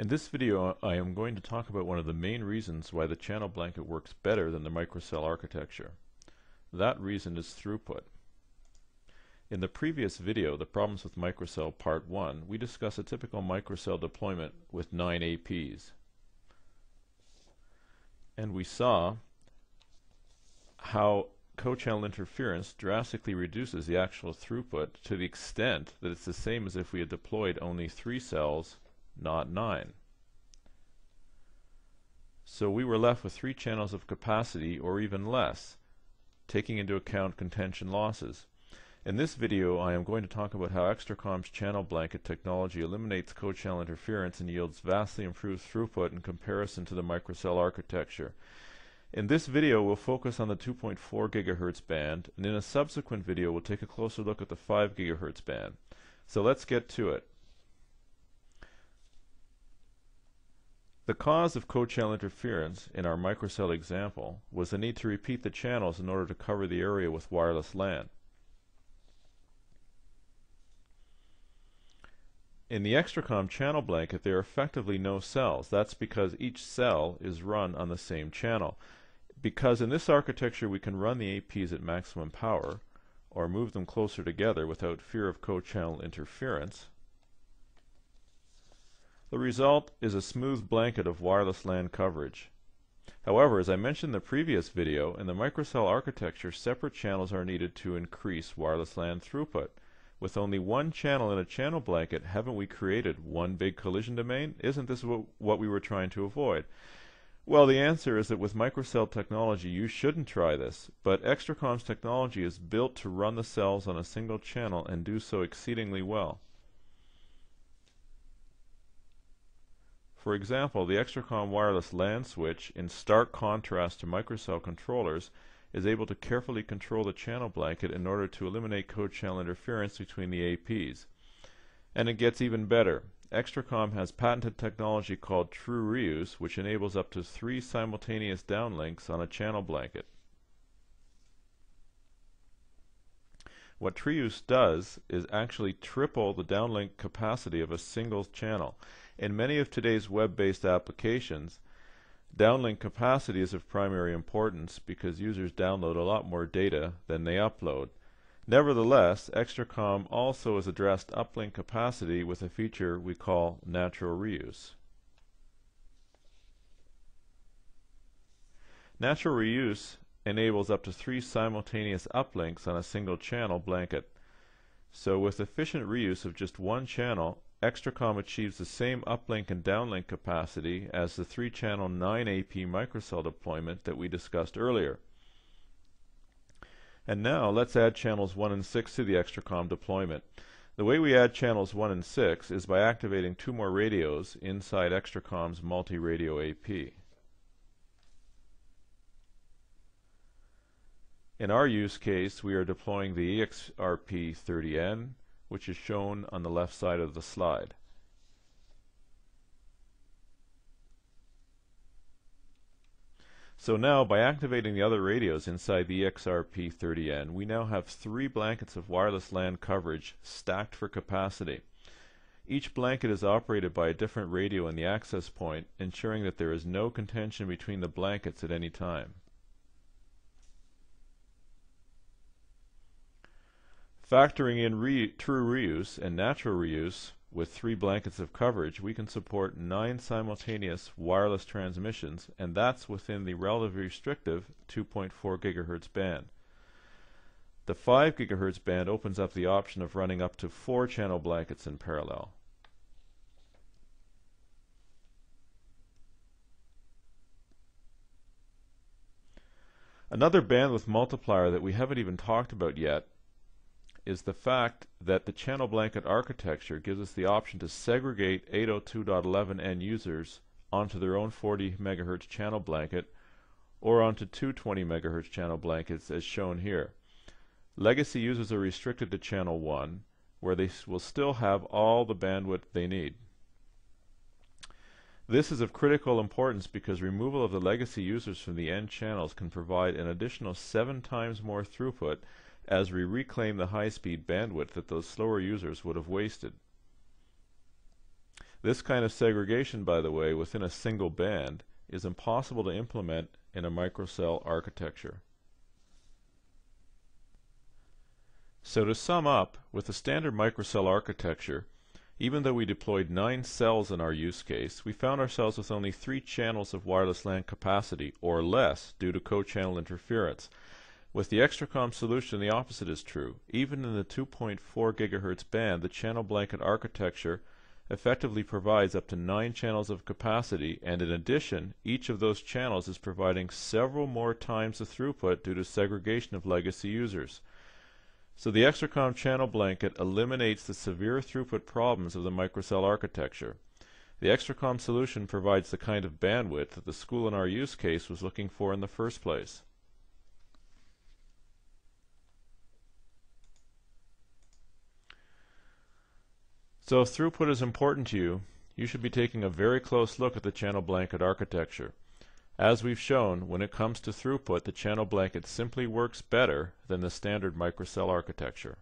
In this video I am going to talk about one of the main reasons why the channel blanket works better than the microcell architecture. That reason is throughput. In the previous video, The Problems with Microcell Part 1, we discussed a typical microcell deployment with 9 APs. And we saw how co-channel interference drastically reduces the actual throughput to the extent that it's the same as if we had deployed only 3 cells not 9. So we were left with 3 channels of capacity or even less, taking into account contention losses. In this video I am going to talk about how Extricom's channel blanket technology eliminates co-channel interference and yields vastly improved throughput in comparison to the microcell architecture. In this video we'll focus on the 2.4 GHz band and in a subsequent video we'll take a closer look at the 5 GHz band. So let's get to it. The cause of co-channel interference in our microcell example was the need to repeat the channels in order to cover the area with wireless LAN. In the Extricom channel blanket there are effectively no cells. That's because each cell is run on the same channel. Because in this architecture we can run the APs at maximum power, or move them closer together without fear of co-channel interference, the result is a smooth blanket of wireless LAN coverage. However, as I mentioned in the previous video, in the microcell architecture separate channels are needed to increase wireless LAN throughput. With only one channel in a channel blanket, haven't we created one big collision domain? Isn't this what we were trying to avoid? Well, the answer is that with microcell technology you shouldn't try this, but Extricom's technology is built to run the cells on a single channel and do so exceedingly well. For example, the Extricom wireless LAN switch, in stark contrast to microcell controllers, is able to carefully control the channel blanket in order to eliminate co-channel interference between the APs. And it gets even better. Extricom has patented technology called True Reuse, which enables up to three simultaneous downlinks on a channel blanket. What TrueUse does is actually triple the downlink capacity of a single channel. In many of today's web-based applications, downlink capacity is of primary importance because users download a lot more data than they upload. Nevertheless, Extricom also has addressed uplink capacity with a feature we call natural reuse. Natural reuse enables up to three simultaneous uplinks on a single channel blanket. So with efficient reuse of just one channel, Extricom achieves the same uplink and downlink capacity as the 3-channel 9AP microcell deployment that we discussed earlier. And now let's add channels 1 and 6 to the Extricom deployment. The way we add channels 1 and 6 is by activating two more radios inside Extricom's multi-radio AP. In our use case, we are deploying the EXRP30N which is shown on the left side of the slide. So now, by activating the other radios inside the EXRP30N, we now have three blankets of wireless LAN coverage stacked for capacity. Each blanket is operated by a different radio in the access point, ensuring that there is no contention between the blankets at any time. Factoring in re true reuse and natural reuse with three blankets of coverage, we can support nine simultaneous wireless transmissions, and that's within the relatively restrictive 2.4 GHz band. The 5 GHz band opens up the option of running up to four channel blankets in parallel. Another bandwidth multiplier that we haven't even talked about yet is the fact that the channel blanket architecture gives us the option to segregate 802.11n users onto their own 40 MHz channel blanket or onto two 20 MHz channel blankets as shown here. Legacy users are restricted to channel 1 where they will still have all the bandwidth they need. This is of critical importance because removal of the legacy users from the end channels can provide an additional seven times more throughput as we reclaim the high-speed bandwidth that those slower users would have wasted. This kind of segregation, by the way, within a single band, is impossible to implement in a microcell architecture. So to sum up, with the standard microcell architecture, even though we deployed nine cells in our use case, we found ourselves with only three channels of wireless LAN capacity, or less, due to co-channel interference. With the Extricom solution, the opposite is true. Even in the 2.4 GHz band, the channel blanket architecture effectively provides up to nine channels of capacity, and in addition, each of those channels is providing several more times the throughput due to segregation of legacy users. So the Extricom channel blanket eliminates the severe throughput problems of the microcell architecture. The Extricom solution provides the kind of bandwidth that the school in our use case was looking for in the first place. So if throughput is important to you, you should be taking a very close look at the channel blanket architecture. As we've shown, when it comes to throughput, the channel blanket simply works better than the standard microcell architecture.